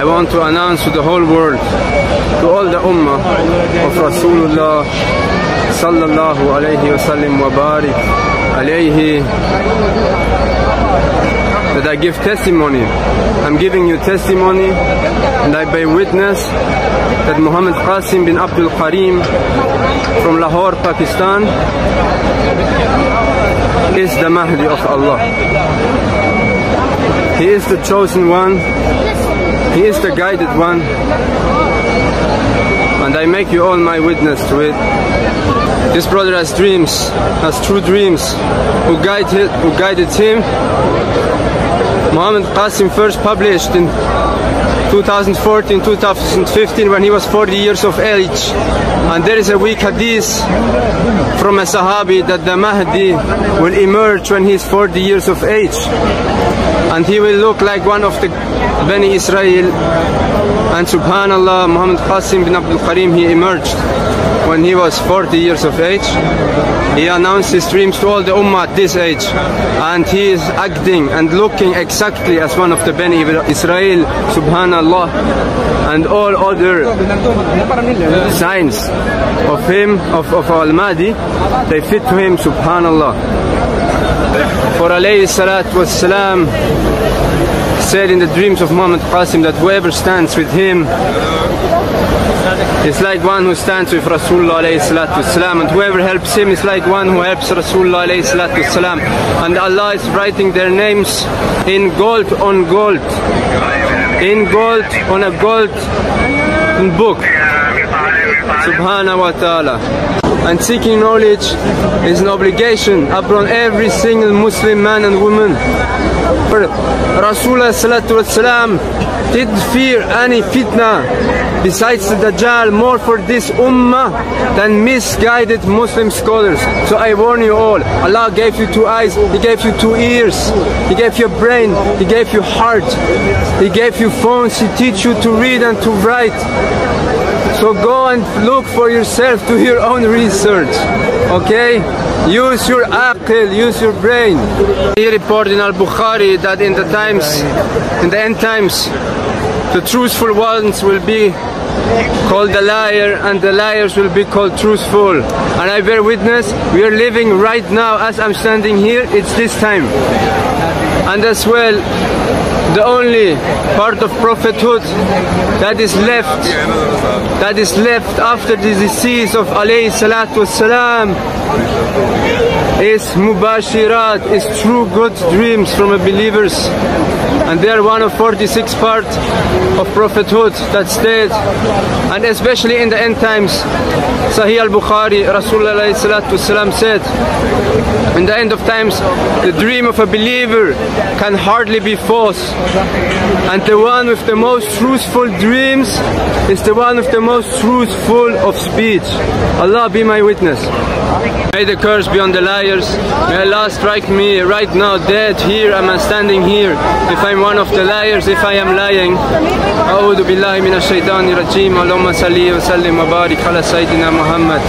I want to announce to the whole world, to all the ummah of Rasulullah sallallahu alayhi wasallam wa barik that I give testimony. I'm giving you testimony and I bear witness that Muhammad Qasim bin Abdul Karim from Lahore, Pakistan is the Mahdi of Allah. He is the chosen one. He is the guided one. And I make you all my witness to it. This brother has dreams, has true dreams. Who guided, who guided him? Muhammad Qasim first published in 2014, 2015 when he was 40 years of age. And there is a weak hadith from a Sahabi that the Mahdi will emerge when he is 40 years of age. And he will look like one of the Bani Israel. And subhanallah, Muhammad Qasim bin Abdul Karim, he emerged when he was 40 years of age. He announced his dreams to all the Ummah at this age. And he is acting and looking exactly as one of the Bani Israel, subhanallah. And all other signs of him, of, of Al-Mahdi, they fit to him, subhanallah. For alayhi salatu was salam said in the dreams of Muhammad Qasim that whoever stands with him is like one who stands with Rasulullah alayhi salatu wasalam and whoever helps him is like one who helps Rasulullah alayhi salatu wasalam and Allah is writing their names in gold on gold. In gold on a gold book. Subhanahu wa ta'ala and seeking knowledge is an obligation upon every single Muslim man and woman. For Rasulullah salatu wasalam did fear any fitna besides the Dajjal more for this ummah than misguided Muslim scholars. So I warn you all, Allah gave you two eyes, He gave you two ears, He gave you a brain, He gave you heart, He gave you phones, He teach you to read and to write. So go and look for yourself, do your own research. Okay? Use your aql, use your brain. He reported in Al-Bukhari that in the times, in the end times, the truthful ones will be called the liar and the liars will be called truthful. And I bear witness, we are living right now as I'm standing here, it's this time. And as well, the only part of prophethood that is left that is left after the decease of alayhi salatu Salam, is mubashirat is true good dreams from a believers. And they are one of 46 part of prophethood that stayed. And especially in the end times Sahih al-Bukhari Rasulullah said in the end of times the dream of a believer can hardly be false and the one with the most truthful dreams is the one with the most truthful of speech Allah be my witness May the curse be on the liars. May Allah strike me right now dead here. I'm standing here. If I'm one of the liars, if I am lying. أعوذ بالله من الشيطان الرجيم اللهم صل وسلم وبارك على سيدنا محمد